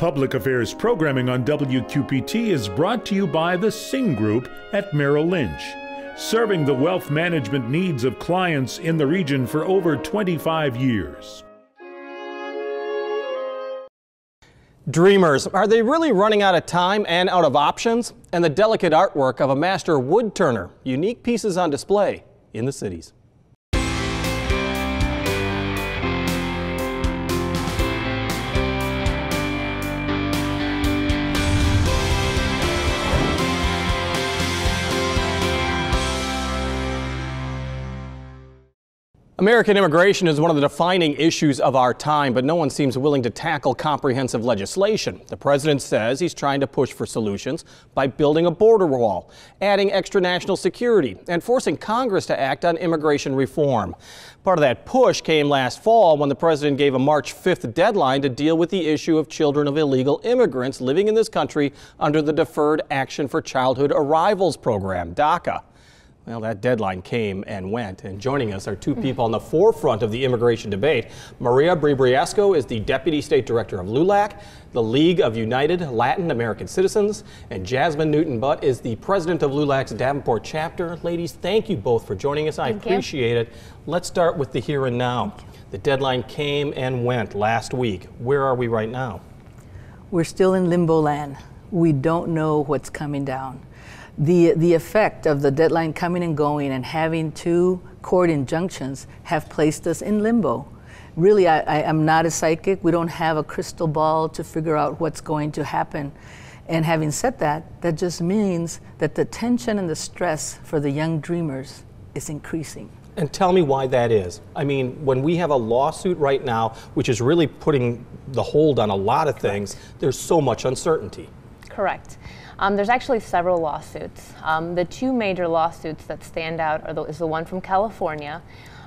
Public Affairs programming on WQPT is brought to you by the Sing Group at Merrill Lynch, serving the wealth management needs of clients in the region for over 25 years. Dreamers, are they really running out of time and out of options? And the delicate artwork of a master wood turner, unique pieces on display in the cities. American immigration is one of the defining issues of our time, but no one seems willing to tackle comprehensive legislation. The president says he's trying to push for solutions by building a border wall, adding extra national security, and forcing Congress to act on immigration reform. Part of that push came last fall when the president gave a March 5th deadline to deal with the issue of children of illegal immigrants living in this country under the Deferred Action for Childhood Arrivals program, DACA. Well, that deadline came and went, and joining us are two people on the forefront of the immigration debate. Maria Bribriesco is the Deputy State Director of LULAC, the League of United Latin American Citizens, and Jazmin Newton Butt is the President of LULAC's Davenport chapter. Ladies, thank you both for joining us. I Thank appreciate it. Let's start with the here and now. The deadline came and went last week. Where are we right now? We're still in limbo land. We don't know what's coming down. The, the effect of the deadline coming and going and having two court injunctions have placed us in limbo. Really, I, I am not a psychic. We don't have a crystal ball to figure out what's going to happen. And having said that, that just means that the tension and the stress for the young dreamers is increasing. And tell me why that is. I mean, when we have a lawsuit right now, which is really putting the hold on a lot of things, there's so much uncertainty. Correct. Um, there's actually several lawsuits. Um, the two major lawsuits that stand out are the, is the one from California,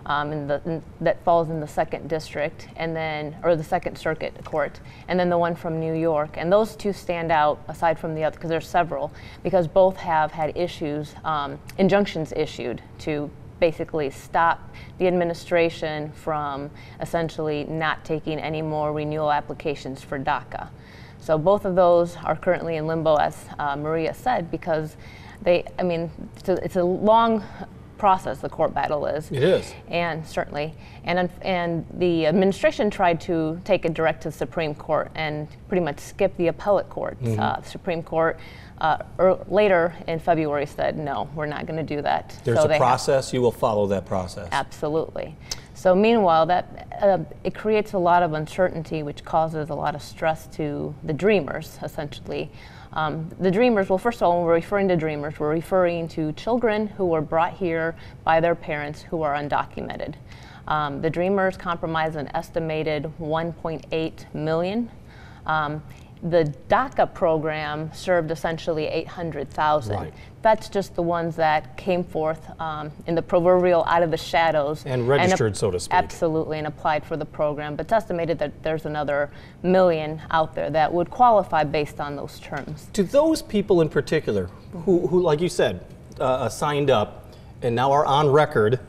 um, in the, in, that falls in the second district, and then or the second circuit court, and then the one from New York. And those two stand out aside from the other because there's several because both have had issues, um, injunctions issued to basically stop the administration from essentially not taking any more renewal applications for DACA. So both of those are currently in limbo, as uh, Maria said, because they, I mean, it's a, it's a, long process, the court battle is. It is. And certainly. And, and the administration tried to take it direct to the Supreme Court and pretty much skip the appellate courts. Mm-hmm. Uh, the Supreme Court uh, er, later in February said, no, we're not going to do that. There's so a process, you will follow that process. Absolutely. So meanwhile, that uh, it creates a lot of uncertainty, which causes a lot of stress to the dreamers, essentially. Um, the dreamers, well, first of all, when we're referring to dreamers, we're referring to children who were brought here by their parents who are undocumented. Um, the dreamers comprise an estimated 1.8 million. Um, the DACA program served essentially 800,000. Right. That's just the ones that came forth um, in the proverbial out of the shadows. And registered, and so to speak. Absolutely, and applied for the program. But it's estimated that there's another million out there that would qualify based on those terms. To those people in particular who, who like you said, uh, signed up and now are on record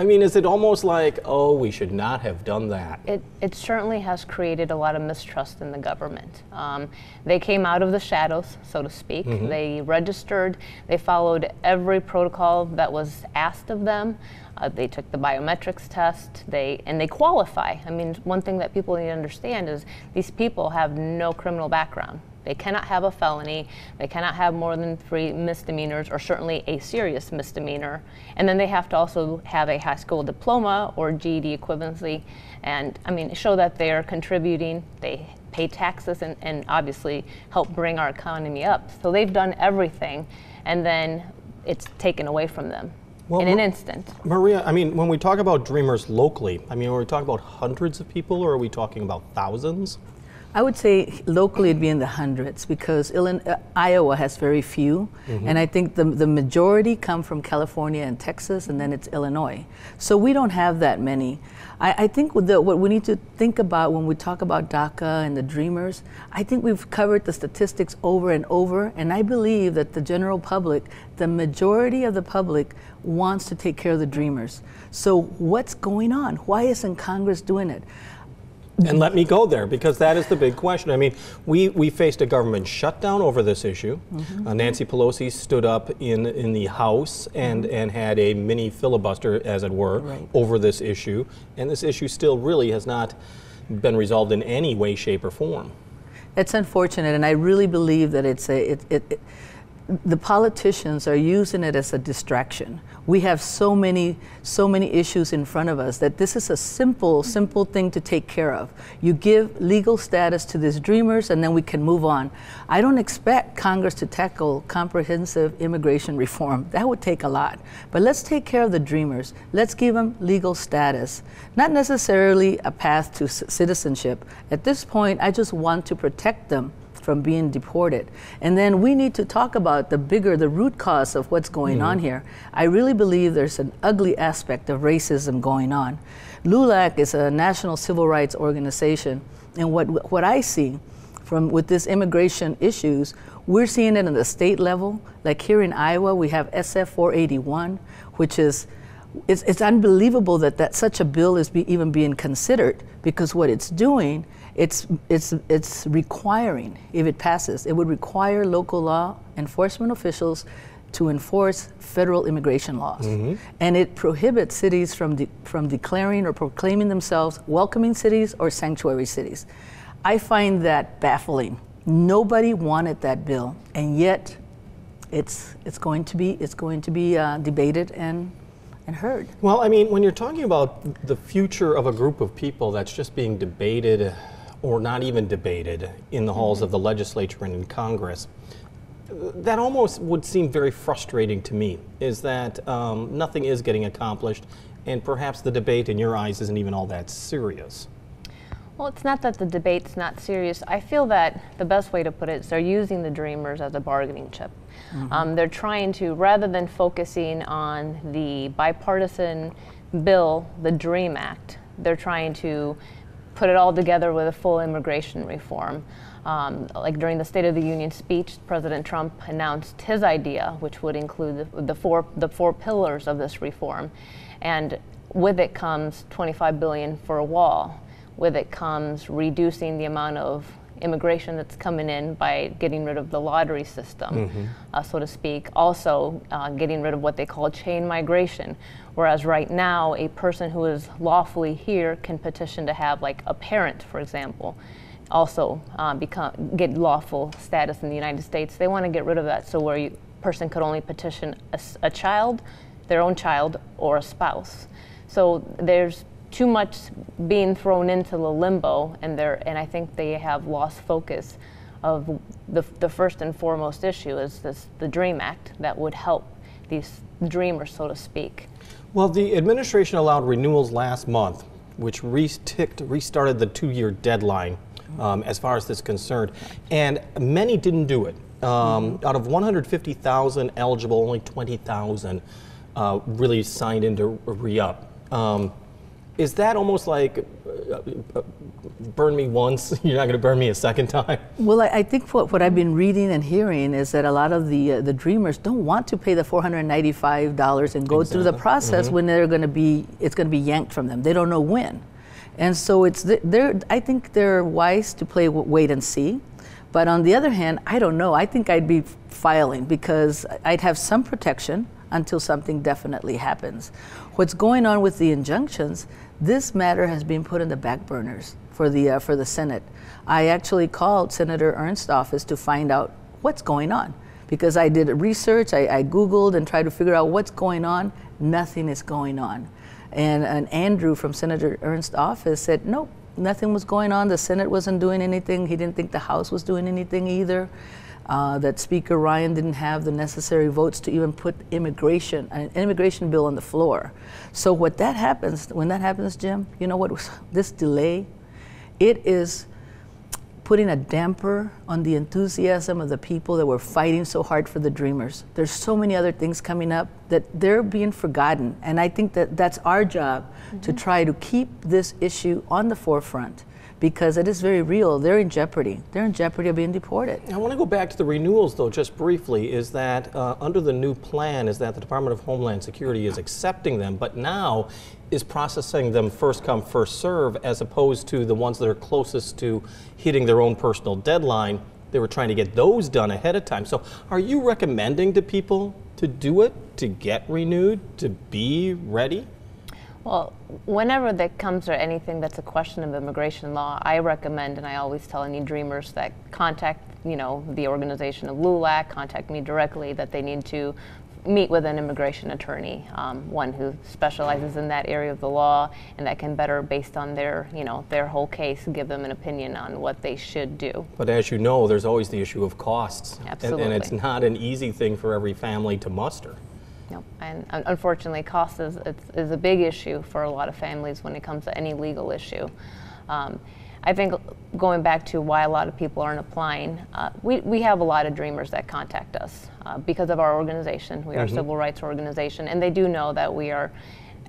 I mean, is it almost like, oh, we should not have done that? It, it certainly has created a lot of mistrust in the government. Um, they came out of the shadows, so to speak. Mm-hmm. They registered, they followed every protocol that was asked of them. Uh, they took the biometrics test, they, and they qualify. I mean, one thing that people need to understand is these people have no criminal background. They cannot have a felony. They cannot have more than three misdemeanors, or certainly a serious misdemeanor. And then they have to also have a high school diploma or GED equivalency, and I mean, show that they are contributing. They pay taxes and, and obviously help bring our economy up. So they've done everything, and then it's taken away from them. Well, in an instant. Maria, I mean, when we talk about dreamers locally, I mean, are we talking about hundreds of people or are we talking about thousands? I would say locally it'd be in the hundreds because Illinois, uh, Iowa has very few, mm-hmm. and I think the, the majority come from California and Texas, and then it's Illinois. So we don't have that many. I, I think the, what we need to think about when we talk about DACA and the Dreamers, I think we've covered the statistics over and over, and I believe that the general public, the majority of the public, wants to take care of the Dreamers. So what's going on? Why isn't Congress doing it? And let me go there because that is the big question. I mean, we, we faced a government shutdown over this issue. Mm-hmm. Uh, Nancy Pelosi stood up in, in the House and, mm-hmm. and had a mini filibuster, as it were, right. over this issue. And this issue still really has not been resolved in any way, shape, or form. It's unfortunate, and I really believe that it's a, it, it, it the politicians are using it as a distraction. We have so many, so many issues in front of us that this is a simple, simple thing to take care of. You give legal status to these dreamers and then we can move on. I don't expect Congress to tackle comprehensive immigration reform. That would take a lot. But let's take care of the dreamers. Let's give them legal status. Not necessarily a path to citizenship. At this point, I just want to protect them from being deported. And then we need to talk about the bigger, the root cause of what's going mm. on here. I really believe there's an ugly aspect of racism going on. LULAC is a national civil rights organization, and what, what I see from with this immigration issues, we're seeing it on the state level. Like here in Iowa, we have SF 481, which is it's, it's unbelievable that, that such a bill is be, even being considered because what it's doing it's, it's, it's requiring, if it passes, it would require local law enforcement officials to enforce federal immigration laws. Mm-hmm. And it prohibits cities from, de- from declaring or proclaiming themselves welcoming cities or sanctuary cities. I find that baffling. Nobody wanted that bill, and yet it's, it's going to be, it's going to be uh, debated and and heard. Well, I mean, when you're talking about the future of a group of people that's just being debated or not even debated in the halls of the legislature and in Congress, that almost would seem very frustrating to me, is that um, nothing is getting accomplished, and perhaps the debate in your eyes isn't even all that serious. Well, it's not that the debate's not serious. I feel that the best way to put it is they're using the Dreamers as a bargaining chip. Mm-hmm. Um, they're trying to, rather than focusing on the bipartisan bill, the DREAM Act, they're trying to put it all together with a full immigration reform. Um, like during the State of the Union speech, President Trump announced his idea, which would include the, the, four the four pillars of this reform, and with it comes 25 billion for a wall. With it comes reducing the amount of immigration that's coming in by getting rid of the lottery system, mm-hmm. uh, so to speak. Also, uh, getting rid of what they call chain migration, whereas right now, a person who is lawfully here can petition to have, like, a parent, for example, also uh, become get lawful status in the United States. They want to get rid of that, so where a person could only petition a, a child, their own child, or a spouse. So there's too much being thrown into the limbo, and they and I think they have lost focus of the, the first and foremost issue is this the Dream Act that would help these dreamers, so to speak. Well, the administration allowed renewals last month, which re-ticked, restarted the two-year deadline um, as far as this is concerned, and many didn't do it. Um, mm-hmm. Out of 150,000 eligible, only 20,000 uh, really signed in to re-up. Um, is that almost like uh, uh, burn me once, you're not going to burn me a second time? Well, I, I, think what, what I've been reading and hearing is that a lot of the uh, the dreamers don't want to pay the $495 and go exactly. through the process mm-hmm. when they're going to be it's going to be yanked from them. They don't know when, and so it's they're I think they're wise to play wait and see. But on the other hand, I don't know. I think I'd be filing because I'd have some protection until something definitely happens. What's going on with the injunctions, this matter has been put in the back burners for the, uh, for the Senate. I actually called Senator Ernst's office to find out what's going on because I did research, I, I Googled and tried to figure out what's going on. Nothing is going on. And, and Andrew from Senator Ernst's office said, nope, nothing was going on. The Senate wasn't doing anything. He didn't think the House was doing anything either uh, that Speaker Ryan didn't have the necessary votes to even put immigration, an immigration bill on the floor. So what that happens, when that happens, Jim, you know what? This delay, it is putting a damper on the enthusiasm of the people that were fighting so hard for the dreamers. There's so many other things coming up that they're being forgotten, and I think that that's our job mm-hmm. to try to keep this issue on the forefront because it is very real. They're in jeopardy. They're in jeopardy of being deported. I want to go back to the renewals, though, just briefly. Is that uh, under the new plan, is that the Department of Homeland Security is accepting them, but now is processing them first come, first serve, as opposed to the ones that are closest to hitting their own personal deadline. They were trying to get those done ahead of time. So, are you recommending to people to do it, to get renewed, to be ready? Well, whenever that comes or anything that's a question of immigration law, I recommend, and I always tell any dreamers that contact, you know, the organization of LULAC, contact me directly, that they need to meet with an immigration attorney, um, one who specializes in that area of the law and that can better, based on their, you know, their whole case, give them an opinion on what they should do. But as you know, there's always the issue of costs. Absolutely. And, and it's not an easy thing for every family to muster. No, and unfortunately, cost is, is a big issue for a lot of families when it comes to any legal issue. Um, I think going back to why a lot of people aren't applying, uh, we, we have a lot of dreamers that contact us uh, because of our organization. We are mm-hmm. a civil rights organization, and they do know that we are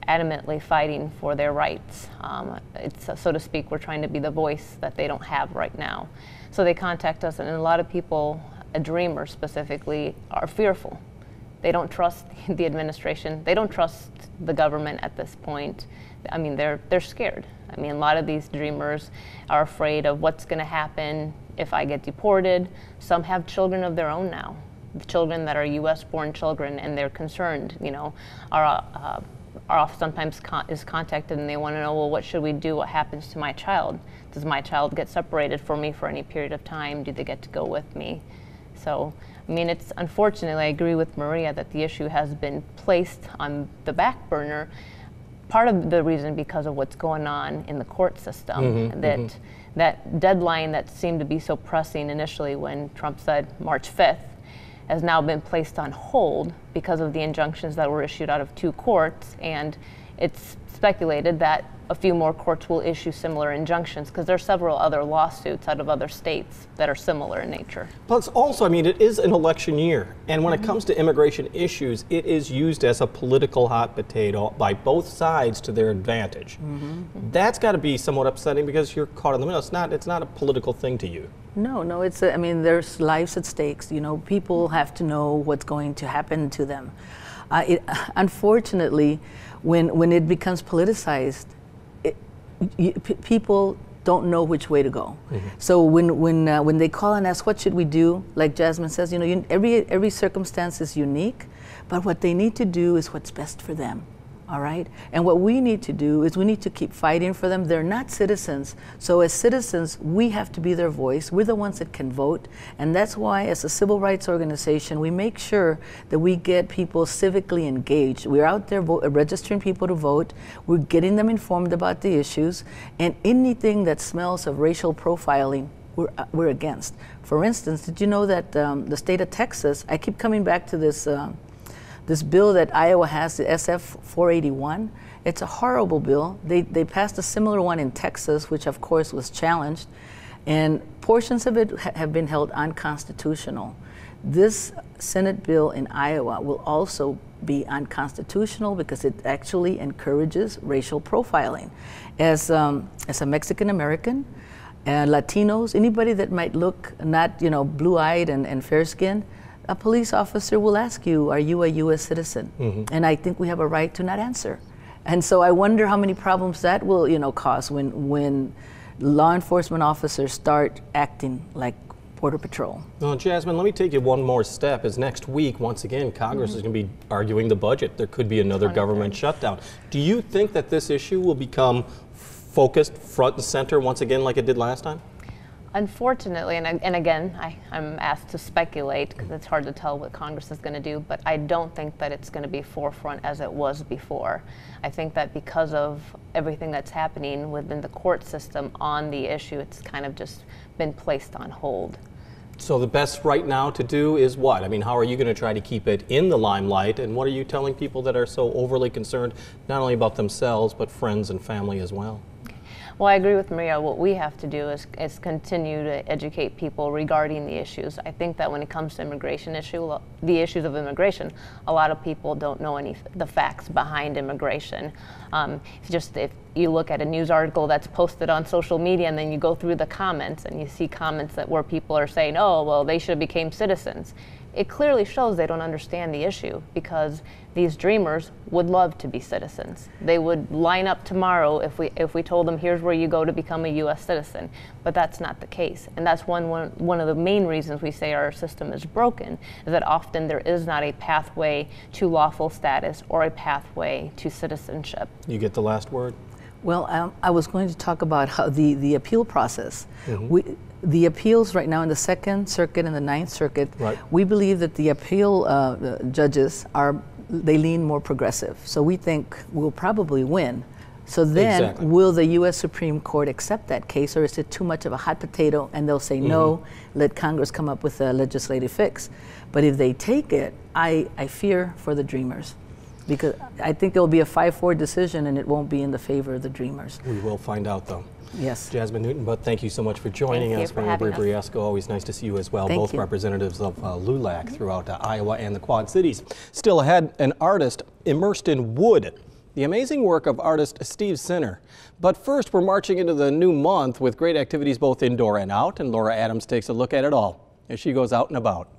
adamantly fighting for their rights. Um, it's, uh, so to speak, we're trying to be the voice that they don't have right now. So they contact us, and a lot of people, a dreamer specifically, are fearful. They don't trust the administration. They don't trust the government at this point. I mean, they're they're scared. I mean, a lot of these dreamers are afraid of what's going to happen if I get deported. Some have children of their own now, children that are U.S.-born children, and they're concerned. You know, are uh, are sometimes con- is contacted and they want to know, well, what should we do? What happens to my child? Does my child get separated from me for any period of time? Do they get to go with me? So, I mean, it's unfortunately, I agree with Maria that the issue has been placed on the back burner part of the reason because of what's going on in the court system mm-hmm, that mm-hmm. that deadline that seemed to be so pressing initially when Trump said March 5th has now been placed on hold because of the injunctions that were issued out of two courts and it's speculated that a few more courts will issue similar injunctions because there are several other lawsuits out of other states that are similar in nature. Plus, also, I mean, it is an election year, and when mm-hmm. it comes to immigration issues, it is used as a political hot potato by both sides to their advantage. Mm-hmm. That's got to be somewhat upsetting because you're caught in the middle. It's not. It's not a political thing to you. No, no. It's. A, I mean, there's lives at stakes. You know, people have to know what's going to happen to them. Uh, it, unfortunately, when when it becomes politicized you, p- people don't know which way to go. Mm-hmm. So when when uh, when they call and ask what should we do, like Jazmin says, you know, you, every every circumstance is unique, but what they need to do is what's best for them all right? And what we need to do is we need to keep fighting for them. They're not citizens. So, as citizens, we have to be their voice. We're the ones that can vote. And that's why, as a civil rights organization, we make sure that we get people civically engaged. We're out there registering people to vote, we're getting them informed about the issues, and anything that smells of racial profiling. We're, uh, we're against. For instance, did you know that um, the state of Texas, I keep coming back to this uh, this bill that Iowa has, the SF 481, it's a horrible bill. They, they passed a similar one in Texas, which of course was challenged, and portions of it ha- have been held unconstitutional. This Senate bill in Iowa will also be unconstitutional because it actually encourages racial profiling. As, um, as a Mexican American, uh, Latinos, anybody that might look not, you know, blue-eyed and, and fair-skinned, a police officer will ask you, Are you a U.S. citizen? Mm-hmm. And I think we have a right to not answer. And so I wonder how many problems that will, you know, cause when, when law enforcement officers start acting like Border Patrol. Well, Jazmin, let me take you one more step. As next week, once again, Congress mm-hmm. is going to be arguing the budget. There could be another government shutdown. Do you think that this issue will become focused front and center once again like it did last time? Unfortunately, and, and again, I, am asked to speculate because it's hard to tell what Congress is going to do, but I don't think that it's going to be forefront as it was before. I think that because of everything that's happening within the court system on the issue, it's kind of just been placed on hold. So the best right now to do is what? I mean, how are you going to try to keep it in the limelight? And what are you telling people that are so overly concerned, not only about themselves, but friends and family as well? Well, I agree with Maria. What we have to do is, is continue to educate people regarding the issues. I think that when it comes to immigration issue, the issues of immigration, a lot of people don't know any the facts behind immigration. Um, just if you look at a news article that's posted on social media and then you go through the comments and you see comments that where people are saying, oh, well, they should have became citizens. It clearly shows they don't understand the issue because these dreamers would love to be citizens. They would line up tomorrow if we if we told them here's where you go to become a US citizen. But that's not the case. And that's one one, one of the main reasons we say our system is broken is that often there is not a pathway to lawful status or a pathway to citizenship. You get the last word? Well, um, I was going to talk about how the, the appeal process. Mm-hmm. We, the appeals right now in the Second Circuit and the Ninth Circuit, right. we believe that the appeal uh, judges are they lean more progressive. So we think we'll probably win. So then, exactly. will the U.S. Supreme Court accept that case, or is it too much of a hot potato and they'll say mm-hmm. no, let Congress come up with a legislative fix? But if they take it, I, I fear for the Dreamers because I think there will be a 5 4 decision and it won't be in the favor of the Dreamers. We will find out, though. Yes. Jazmin Newton, but thank you so much for joining thank us. You for Briasco, always nice to see you as well. Thank Both you. representatives of uh, LULAC throughout uh, Iowa and the Quad Cities. Still ahead, an artist immersed in wood. The amazing work of artist Steve Sinner. But first, we're marching into the new month with great activities both indoor and out, and Laura Adams takes a look at it all as she goes out and about.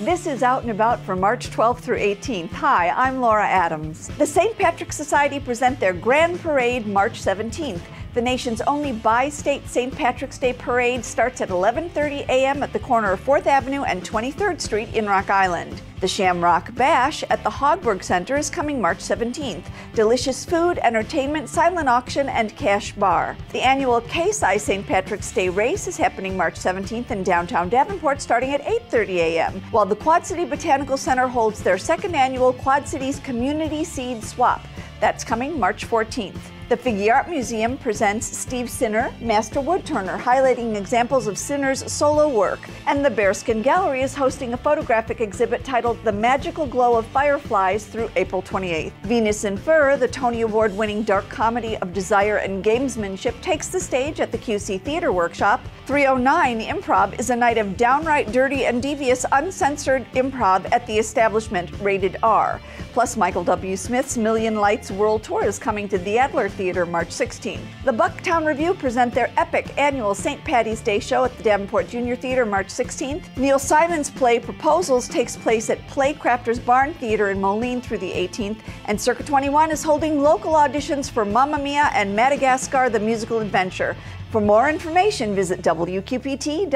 This is Out and About for March 12th through 18th. Hi, I'm Laura Adams. The St. Patrick Society present their Grand Parade March 17th. The nation's only bi-state St. Patrick's Day parade starts at 11:30 a.m. at the corner of 4th Avenue and 23rd Street in Rock Island. The Shamrock Bash at the Hauberg Center is coming March 17th. Delicious food, entertainment, silent auction, and cash bar. The annual KSI St. Patrick's Day race is happening March 17th in downtown Davenport starting at 8:30 a.m. While the Quad City Botanical Center holds their second annual Quad Cities Community Seed Swap. That's coming March 14th. The Figge Art Museum presents Steve Sinner, Master Woodturner, highlighting examples of Sinner's solo work. And the Bereskin Gallery is hosting a photographic exhibit titled The Magical Glow of Fireflies through April 28th. Venus in Fur, the Tony Award winning dark comedy of desire and gamesmanship, takes the stage at the QC Theater Workshop. 309 Improv is a night of downright dirty and devious uncensored improv at the establishment, rated R. Plus, Michael W. Smith's Million Lights World Tour is coming to the Adler Theater March 16. The Bucktown Revue present their epic annual St. Patty's Day show at the Davenport Junior Theater March 16th. Neil Simon's play Proposals takes place at Playcrafters Barn Theater in Moline through the 18th, and Circa 21 is holding local auditions for Mamma Mia and Madagascar the Musical Adventure. For more information, visit wqpt.org.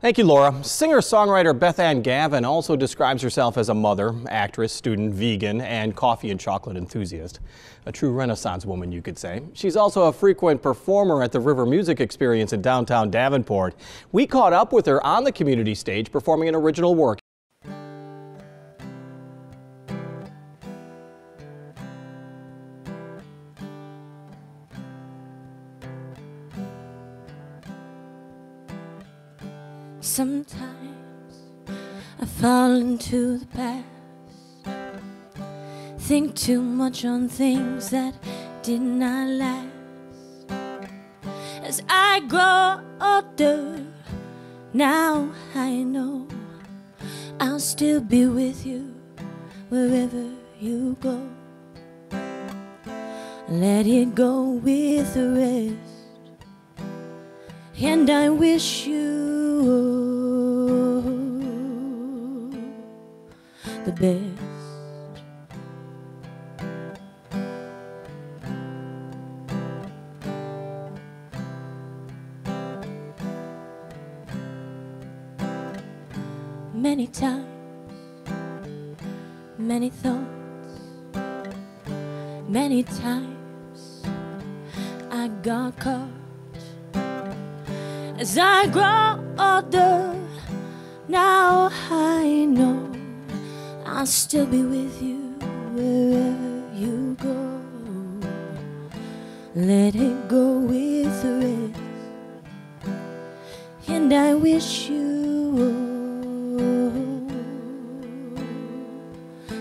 Thank you, Laura. Singer-songwriter Beth Ann Gavin also describes herself as a mother, actress, student, vegan, and coffee and chocolate enthusiast. A true renaissance woman, you could say. She's also a frequent performer at the River Music Experience in downtown Davenport. We caught up with her on the community stage performing an original work. Into the past. Think too much on things that did not last. As I grow older, now I know I'll still be with you wherever you go. Let it go with the rest. And I wish you the best. Many times, many thoughts, many times I got caught as I grow older. Now I know I'll still be with you wherever you go. Let it go with the rest. And I wish you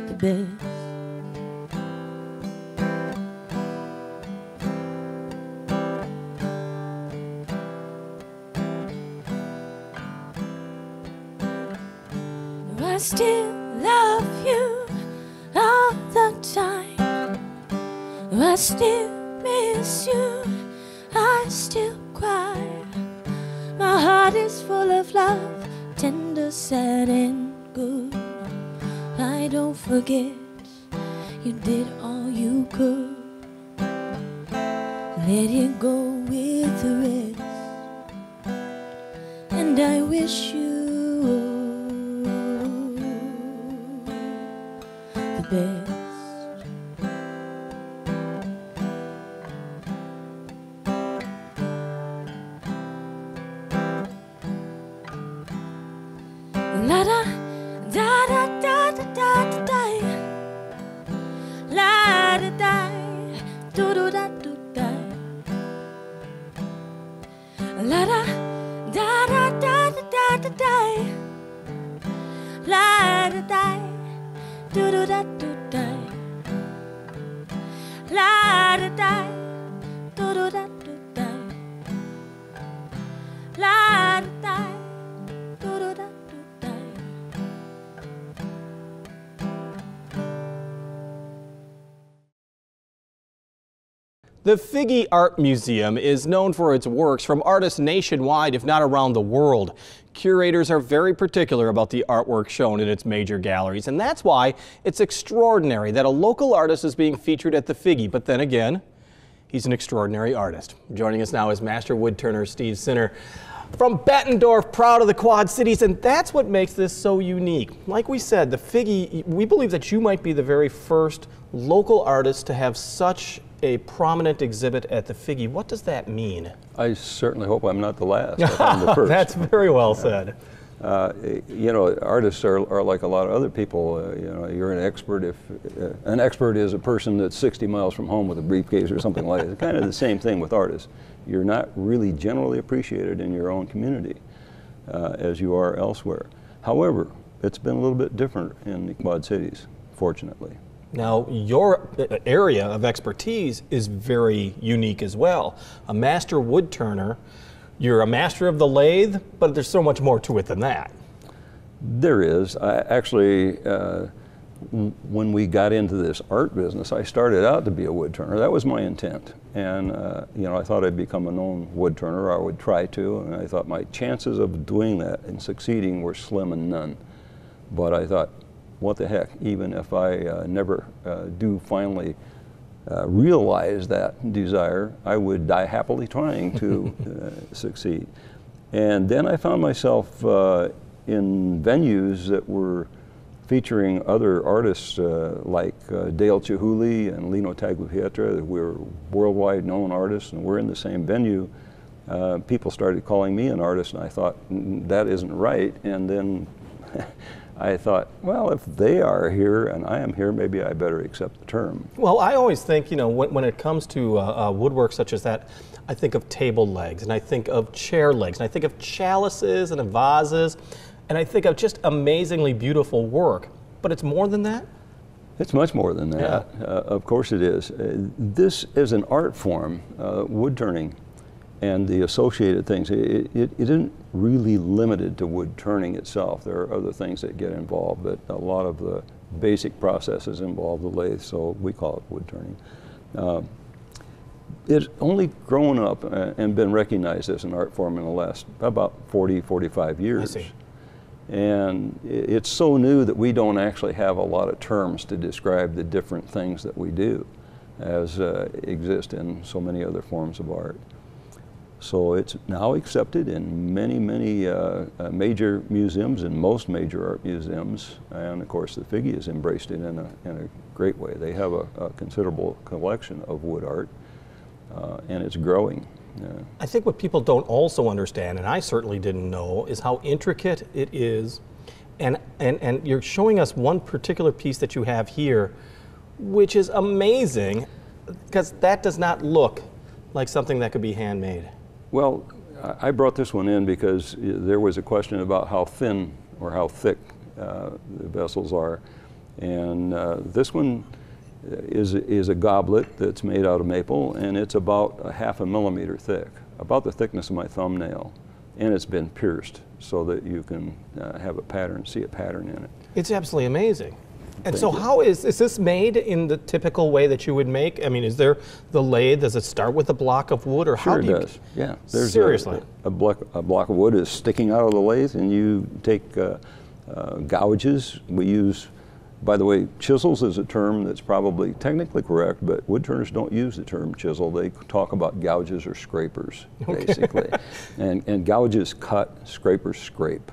the best. I still love you all the time. I still miss you, I still cry. My heart is full of love, tender, sad, and good. I don't forget you did all you could. Let it go with the rest, and I wish you La da da da da da da da da. La da da do do da do da The Figge Art Museum is known for its works from artists nationwide, if not around the world. Curators are very particular about the artwork shown in its major galleries, and that's why it's extraordinary that a local artist is being featured at the Figge. But then again, he's an extraordinary artist. Joining us now is master woodturner Steve Sinner from Bettendorf, proud of the Quad Cities, and that's what makes this so unique. Like we said, the Figge, we believe that you might be the very first local artist to have such a prominent exhibit at the Figge. What does that mean? I certainly hope I'm not the last. I'm the first. That's very well said. Uh, you know, artists are, are like a lot of other people. Uh, you know, you're an expert if uh, an expert is a person that's 60 miles from home with a briefcase or something like that. It's kind of the same thing with artists. You're not really generally appreciated in your own community uh, as you are elsewhere. However, it's been a little bit different in the Quad Cities, fortunately. Now, your uh, area of expertise is very unique as well. A master wood turner, you're a master of the lathe, but there's so much more to it than that. There is. I actually, uh, when we got into this art business, I started out to be a wood turner. That was my intent. And, uh, you know, I thought I'd become a known wood turner, or I would try to, and I thought my chances of doing that and succeeding were slim and none. But I thought, what the heck, even if I uh, never uh, do finally uh, realize that desire, I would die happily trying to uh, succeed. And then I found myself uh, in venues that were featuring other artists uh, like uh, Dale Chihuly and Lino Tagliapietra. We're worldwide known artists, and we're in the same venue. Uh, people started calling me an artist, and I thought "Mm, that isn't right. And then I thought, well, if they are here and I am here, maybe I better accept the term. Well, I always think, you know, when, when it comes to uh, uh, woodwork such as that, I think of table legs, and I think of chair legs, and I think of chalices and of vases, and I think of just amazingly beautiful work. But it's more than that? It's much more than that. Uh, of course it is. Uh, this is an art form, uh, wood turning, and the associated things. It, it, it isn't really limited to wood turning itself. There are other things that get involved, but a lot of the basic processes involve the lathe, so we call it wood turning. Uh, it's only grown up uh, and been recognized as an art form in the last about 40, 45 years. And it's so new that we don't actually have a lot of terms to describe the different things that we do as uh, exist in so many other forms of art. So it's now accepted in many, many uh, uh, major museums, and most major art museums, and of course the Figge has embraced it in a, in a great way. They have a, a considerable collection of wood art, uh, and it's growing. Uh, I think what people don't also understand, and I certainly didn't know, is how intricate it is. And, and, and you're showing us one particular piece that you have here, which is amazing, because that does not look like something that could be handmade. Well, I brought this one in because there was a question about how thin or how thick uh, the vessels are. And uh, this one is, is a goblet that's made out of maple, and it's about a half a millimeter thick, about the thickness of my thumbnail. And it's been pierced so that you can uh, have a pattern, see a pattern in it. It's absolutely amazing. And so, how is is this made in the typical way that you would make? I mean, is there the lathe? Does it start with a block of wood, or Sure how it do you? does. Yeah. There's Seriously? A, a, block, a block of wood is sticking out of the lathe, and you take uh, uh, gouges. We use, by the way, chisels is a term that's probably technically correct, but woodturners don't use the term chisel. They talk about gouges or scrapers, basically. and, and gouges cut, scrapers scrape.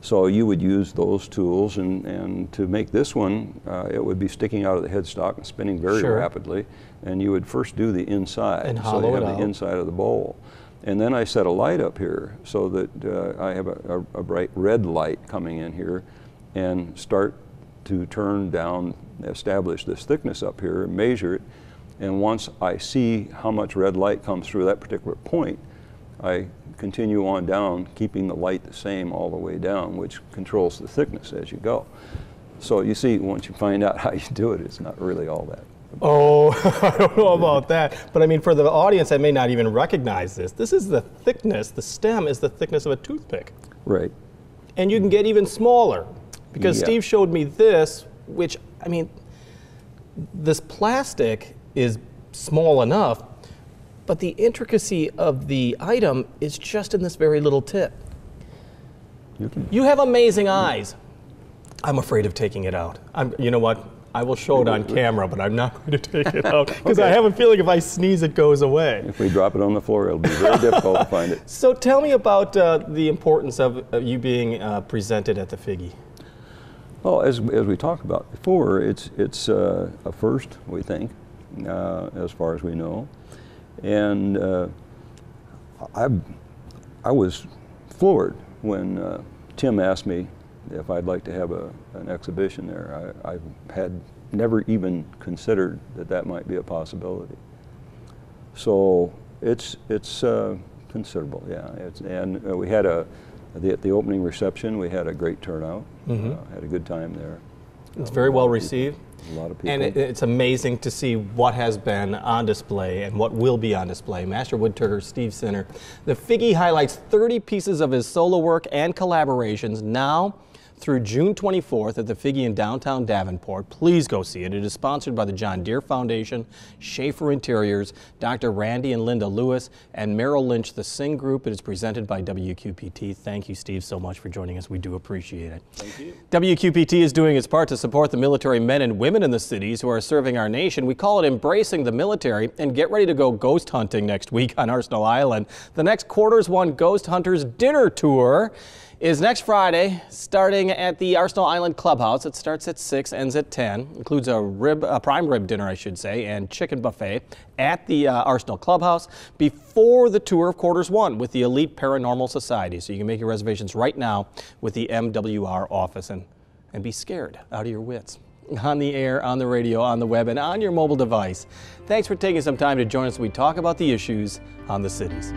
So you would use those tools, and, and to make this one, uh, it would be sticking out of the headstock and spinning very Sure. rapidly. And you would first do the inside, And so you have the inside of the bowl. And then I set a light up here so that uh, I have a, a, a bright red light coming in here and start to turn down, establish this thickness up here, measure it. And once I see how much red light comes through that particular point, I continue on down, keeping the light the same all the way down, which controls the thickness as you go. So you see, once you find out how you do it, it's not really all that. Oh, I don't know about that. But I mean, for the audience that may not even recognize this, this is the thickness. The stem is the thickness of a toothpick, Right. and you can get even smaller. Because Yeah. Steve showed me this, which I mean, this plastic is small enough, but the intricacy of the item is just in this very little tip. You can You have amazing eyes. I'm afraid of taking it out. I'm, you know what? I will show it on camera, but I'm not going to take it out because I have a feeling if I sneeze, it goes away. If we drop it on the floor, it'll be very difficult to find it. So tell me about uh, the importance of, of you being uh, presented at the Figge. Well, as, as we talked about before, it's, it's uh, a first, we think, uh, as far as we know. And uh, I, I was floored when uh, Tim asked me if I'd like to have a, an exhibition there. I, I had never even considered that that might be a possibility. So it's, it's uh, considerable, yeah. It's, and uh, we had a, the, at the opening reception, we had a great turnout. Uh, had a good time there. It's very well received. A lot of people. And it, it's amazing to see what has been on display and what will be on display. Master woodturner Steve Sinner. The Figge highlights 30 pieces of his solo work and collaborations now through June 24th at the Figge in downtown Davenport. Please go see it. It is sponsored by the John Deere Foundation, Schaefer Interiors, Dr. Randy and Linda Lewis, and Merrill Lynch, the Sing Group. It is presented by WQPT. Thank you, Steve, so much for joining us. We do appreciate it. Thank you. WQPT is doing its part to support the military men and women in the cities who are serving our nation. We call it Embracing the Military and get ready to go ghost hunting next week on Arsenal Island. The next Quarters One Ghost Hunters Dinner Tour is next Friday, starting at the Arsenal Island Clubhouse. It starts at 6, ends at 10. Includes a rib, a prime rib dinner, I should say, and chicken buffet at the uh, Arsenal Clubhouse before the tour of Quarters One with the Elite Paranormal Society. So you can make your reservations right now with the MWR office and, and be scared out of your wits. On the air, on the radio, on the web, and on your mobile device. Thanks for taking some time to join us. We talk about the issues on the cities.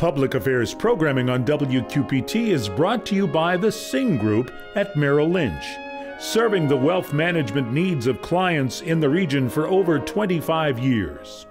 Public Affairs programming on WQPT is brought to you by the Sing Group at Merrill Lynch, serving the wealth management needs of clients in the region for over 25 years.